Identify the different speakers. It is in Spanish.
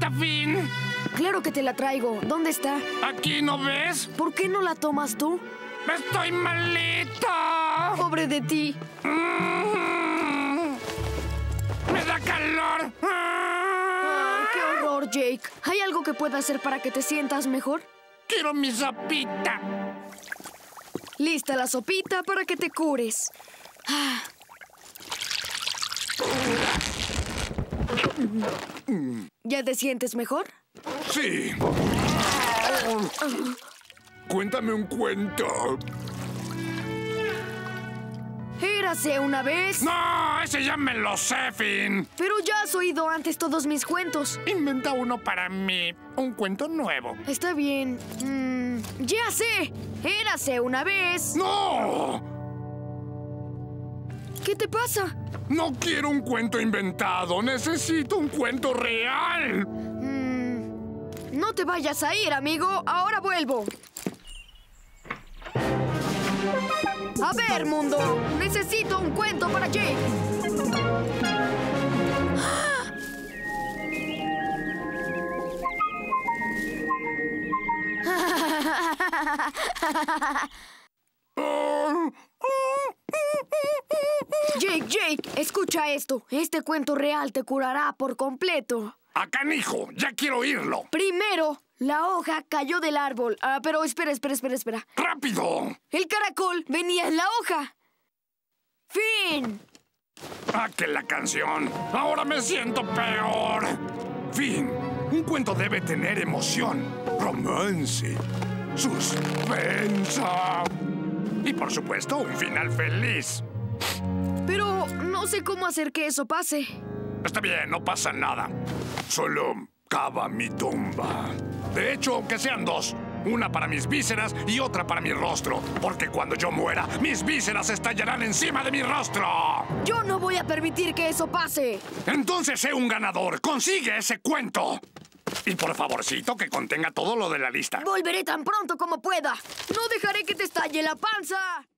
Speaker 1: Zefin.
Speaker 2: Claro que te la traigo. ¿Dónde está?
Speaker 1: ¿Aquí no ves?
Speaker 2: ¿Por qué no la tomas tú?
Speaker 1: ¡Estoy malito!
Speaker 2: Pobre de ti.
Speaker 1: Mm. ¡Me da calor!
Speaker 2: Ah, ¡Qué horror, Jake! ¿Hay algo que pueda hacer para que te sientas mejor?
Speaker 1: ¡Quiero mi sopita!
Speaker 2: Lista la sopita para que te cures. Ah. ¿Ya te sientes mejor?
Speaker 1: Sí. Cuéntame un cuento.
Speaker 2: Érase una vez.
Speaker 1: ¡No! ¡Ese ya me lo sé, Finn!
Speaker 2: Pero ya has oído antes todos mis cuentos.
Speaker 1: Inventa uno para mí. Un cuento nuevo.
Speaker 2: Está bien. Mm, ya sé. Érase una vez.
Speaker 1: ¡No!
Speaker 2: ¿Qué te pasa?
Speaker 1: No quiero un cuento inventado. Necesito un cuento real.
Speaker 2: Mm, no te vayas a ir, amigo. Ahora vuelvo. A ver, mundo. Necesito un cuento para Jake. Jake, Jake, escucha esto. Este cuento real te curará por completo.
Speaker 1: ¡A canijo! ¡Ya quiero oírlo!
Speaker 2: Primero, la hoja cayó del árbol. Ah, pero espera, espera, espera, espera.
Speaker 1: ¡Rápido!
Speaker 2: El caracol venía en la hoja. ¡Fin!
Speaker 1: ¡Ah, que la canción! ¡Ahora me siento peor! Fin. Un cuento debe tener emoción, romance, suspensa. Y por supuesto, un final feliz.
Speaker 2: Pero no sé cómo hacer que eso pase.
Speaker 1: Está bien, no pasa nada. Solo cava mi tumba. De hecho, que sean dos. Una para mis vísceras y otra para mi rostro. Porque cuando yo muera, mis vísceras estallarán encima de mi rostro.
Speaker 2: Yo no voy a permitir que eso pase.
Speaker 1: Entonces sé un ganador. Consigue ese cuento. Y por favorcito que contenga todo lo de la lista.
Speaker 2: Volveré tan pronto como pueda. No dejaré que te estalle la panza.